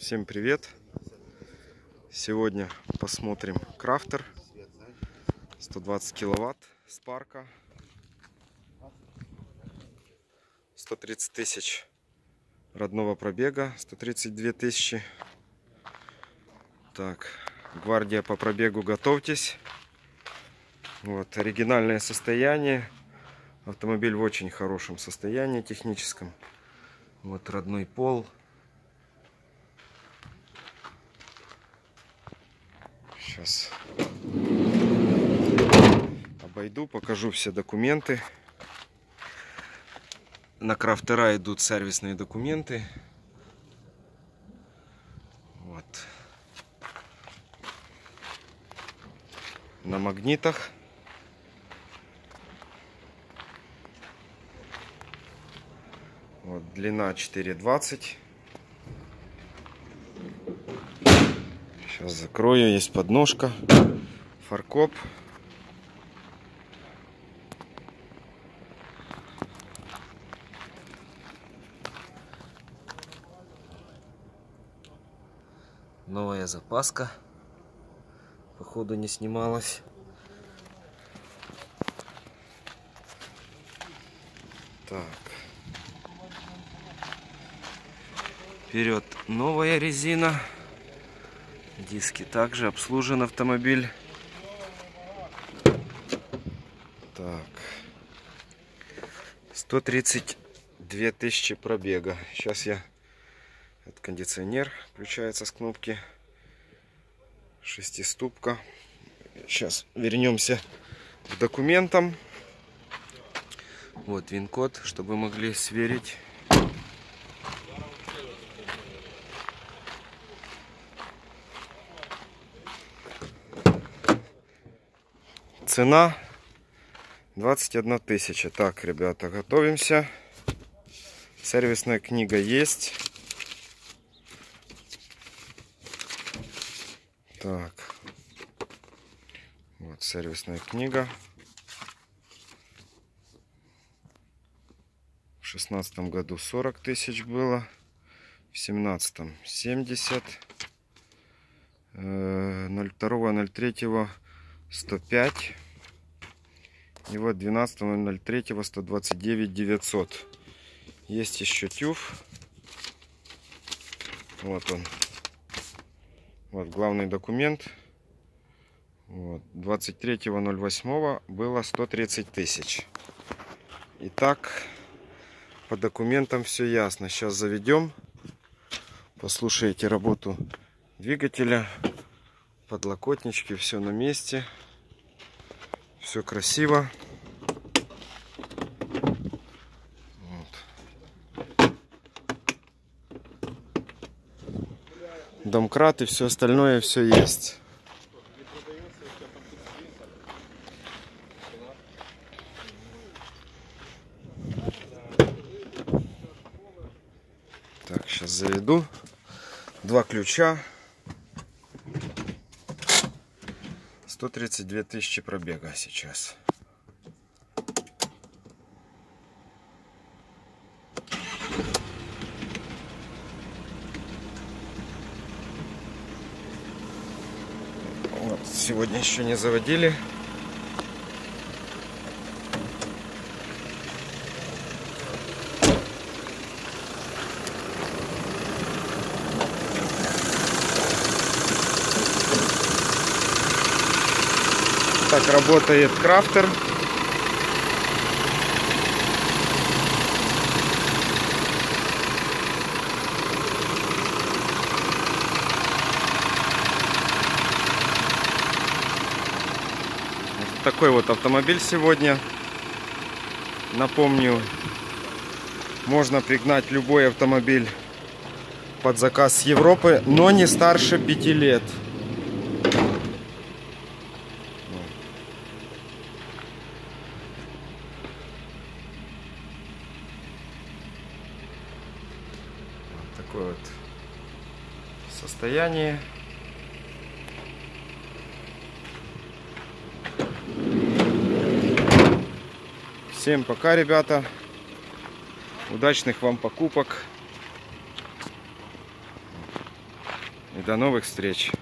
Всем привет! Сегодня посмотрим крафтер. 120 киловатт спарка. 130 тысяч родного пробега. 132 тысячи. Так гвардия по пробегу готовьтесь. Вот оригинальное состояние. Автомобиль в очень хорошем состоянии техническом. Вот родной пол Сейчас обойду, покажу все документы. На крафтера идут сервисные документы. Вот. На магнитах. Вот, длина 420. Сейчас закрою. Есть подножка. Фаркоп. Новая запаска. Походу не снималась. Так. Вперед новая резина. Диски также обслужен автомобиль. Так. 132 тысячи пробега. Сейчас я... Это кондиционер включается с кнопки. Шестиступка. Сейчас вернемся к документам. Вот вин-код, чтобы могли сверить. Цена 21 тысяча. Так, ребята, готовимся. Сервисная книга есть. Так. Вот сервисная книга. В шестнадцатом году 40 тысяч было. В семнадцатом 70. 02.03 105 и вот 12.03 129 900 есть еще тюф. Вот он. Вот главный документ. Вот. 23.08 было 130 тысяч. Итак по документам все ясно. Сейчас заведем послушаете работу двигателя подлокотнички, все на месте. Все красиво. Вот. Домкрат и все остальное, все есть. Так, сейчас заведу. Два ключа. 132 тысячи пробега сейчас. Вот, сегодня еще не заводили. Так работает крафтер. Такой вот автомобиль сегодня. Напомню, можно пригнать любой автомобиль под заказ с Европы, но не старше 5 лет. такое вот состояние. Всем пока, ребята. Удачных вам покупок. И до новых встреч.